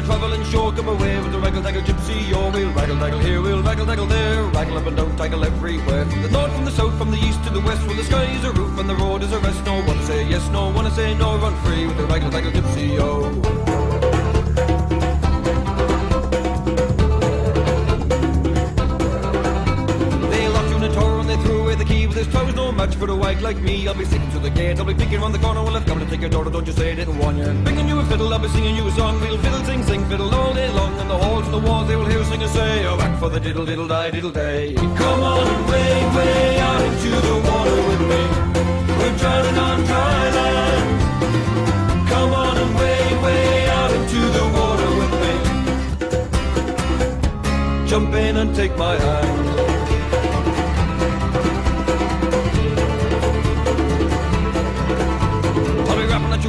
the travelling show, come away with the raggle taggle gypsy, oh, we'll raggle taggle here, we'll raggle taggle there, raggle up and down, taggle everywhere, from the north, from the south, from the east to the west, well the sky is a roof and the road is a rest, no one say yes, no one say no, run free with the raggle taggle gypsy, oh. For a wag like me. I'll be sticking to the gate. I'll be peeking round the corner while I've come to take your daughter. Don't you say I didn't warn you. Bringing you a fiddle, I'll be singing you a song. We'll fiddle, sing, sing, fiddle all day long. And the halls and the walls they will hear sing and say, Oh, back for the diddle, diddle, die, diddle, day. Come on and way, way out into the water with me. We're drowning on dry land. Come on and way, way out into the water with me. Jump in and take my hand.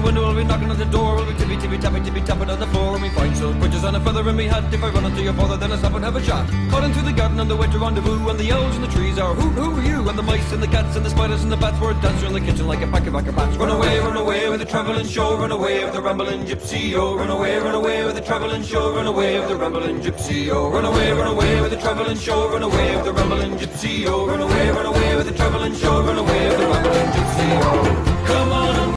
Your window, I'll be knocking at the door, I'll be tippy tippy tappy tippy tapping on the floor, and we find silk bridges and a feather in me hat. If I run into your father, then I stop and have a chat. Caught into the garden on the winter rendezvous, and the owls in the trees are who who are you? And the mice and the cats and the spiders and the bats were dancing in the kitchen like a pack of acrobats. Run away, run away with the travelling show, run away with the rambling gypsy, oh, run away, run away with the travelling show, run away with the rambling gypsy, oh, run away, run away with the travelling show, run away with the rambling gypsy, oh, run away, run away with the travelling show, run away oh.